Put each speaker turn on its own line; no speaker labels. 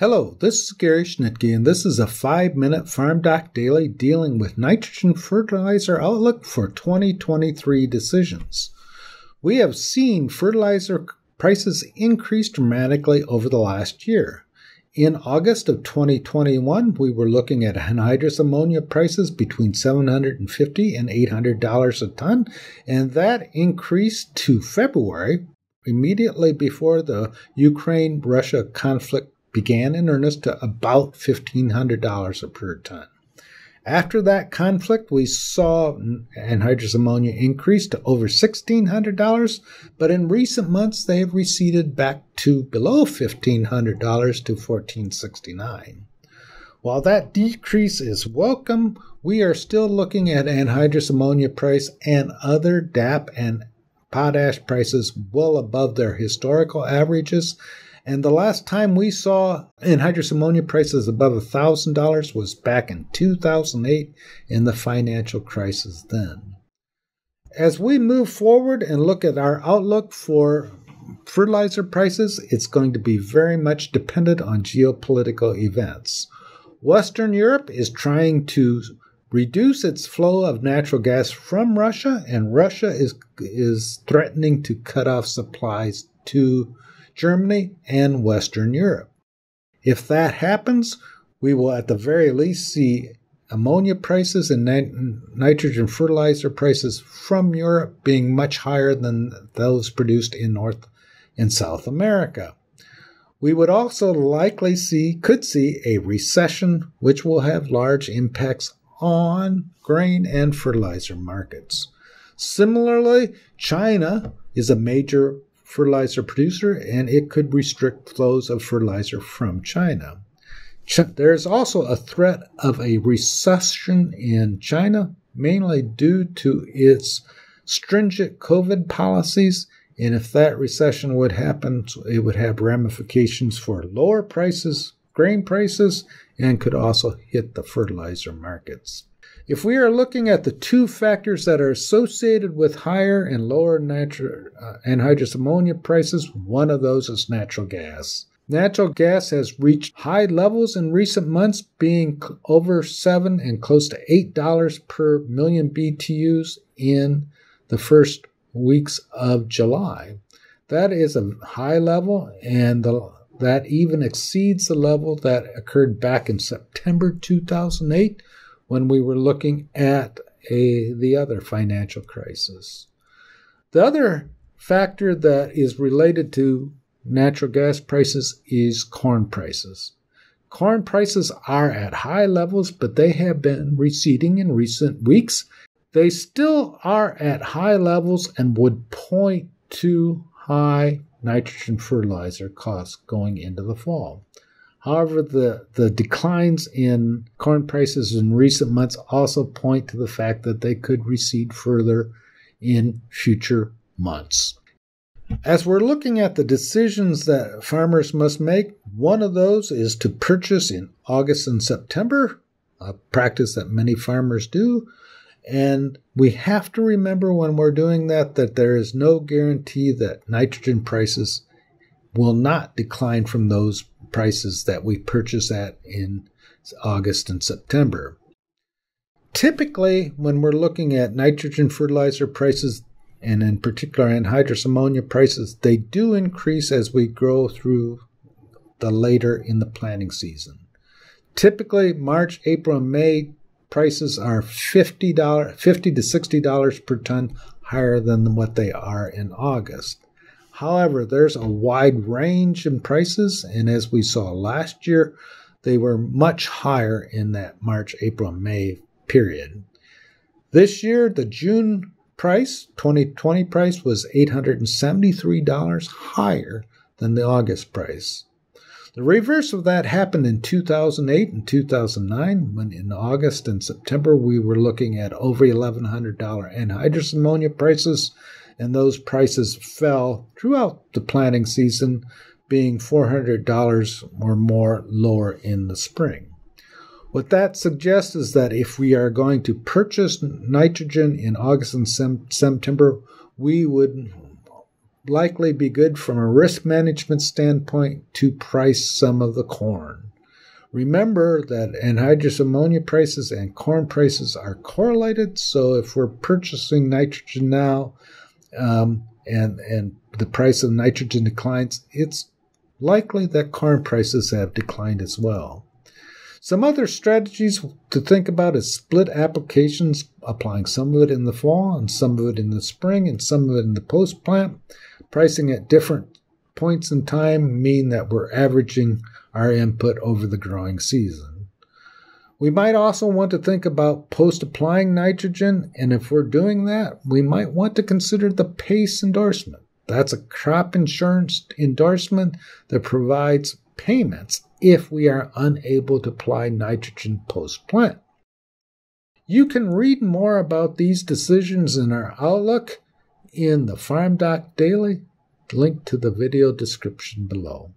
Hello, this is Gary Schnitkey, and this is a five minute Farm Doc Daily dealing with nitrogen fertilizer outlook for 2023 decisions. We have seen fertilizer prices increase dramatically over the last year. In August of 2021, we were looking at anhydrous ammonia prices between 750 and $800 a ton, and that increased to February, immediately before the Ukraine Russia conflict began in earnest to about $1,500 a per ton. After that conflict, we saw anhydrous ammonia increase to over $1,600, but in recent months they have receded back to below $1,500 to 1,469. While that decrease is welcome, we are still looking at anhydrous ammonia price and other DAP and potash prices well above their historical averages and the last time we saw anhydrous ammonia prices above $1,000 was back in 2008 in the financial crisis then. As we move forward and look at our outlook for fertilizer prices, it's going to be very much dependent on geopolitical events. Western Europe is trying to reduce its flow of natural gas from Russia, and Russia is, is threatening to cut off supplies to Germany, and Western Europe. If that happens, we will at the very least see ammonia prices and nitrogen fertilizer prices from Europe being much higher than those produced in North and South America. We would also likely see, could see, a recession, which will have large impacts on grain and fertilizer markets. Similarly, China is a major fertilizer producer and it could restrict flows of fertilizer from China. There is also a threat of a recession in China, mainly due to its stringent COVID policies. And if that recession would happen, it would have ramifications for lower prices, grain prices, and could also hit the fertilizer markets. If we are looking at the two factors that are associated with higher and lower natural uh, anhydrous ammonia prices, one of those is natural gas. Natural gas has reached high levels in recent months, being over seven and close to eight dollars per million BTUs in the first weeks of July. That is a high level, and the, that even exceeds the level that occurred back in September 2008 when we were looking at a, the other financial crisis. The other factor that is related to natural gas prices is corn prices. Corn prices are at high levels, but they have been receding in recent weeks. They still are at high levels and would point to high nitrogen fertilizer costs going into the fall. However, the, the declines in corn prices in recent months also point to the fact that they could recede further in future months. As we're looking at the decisions that farmers must make, one of those is to purchase in August and September, a practice that many farmers do. And we have to remember when we're doing that that there is no guarantee that nitrogen prices will not decline from those prices that we purchase at in August and September. Typically, when we're looking at nitrogen fertilizer prices, and in particular anhydrous ammonia prices, they do increase as we grow through the later in the planting season. Typically, March, April, and May prices are $50, 50 to $60 per ton higher than what they are in August. However, there's a wide range in prices, and as we saw last year, they were much higher in that March, April, May period. This year, the June price, 2020 price, was $873 higher than the August price. The reverse of that happened in 2008 and 2009, when in August and September we were looking at over $1,100 anhydrous ammonia prices and those prices fell throughout the planting season, being $400 or more lower in the spring. What that suggests is that if we are going to purchase nitrogen in August and sem- September, we would likely be good from a risk management standpoint to price some of the corn. Remember that anhydrous ammonia prices and corn prices are correlated. So if we're purchasing nitrogen now um, and, and the price of nitrogen declines, it's likely that corn prices have declined as well. Some other strategies to think about is split applications, applying some of it in the fall and some of it in the spring and some of it in the post plant. Pricing at different points in time mean that we're averaging our input over the growing season. We might also want to think about post applying nitrogen, and if we're doing that, we might want to consider the PACE endorsement. That's a crop insurance endorsement that provides payments if we are unable to apply nitrogen post plant. You can read more about these decisions in our Outlook in the Farm Doc Daily, link to the video description below.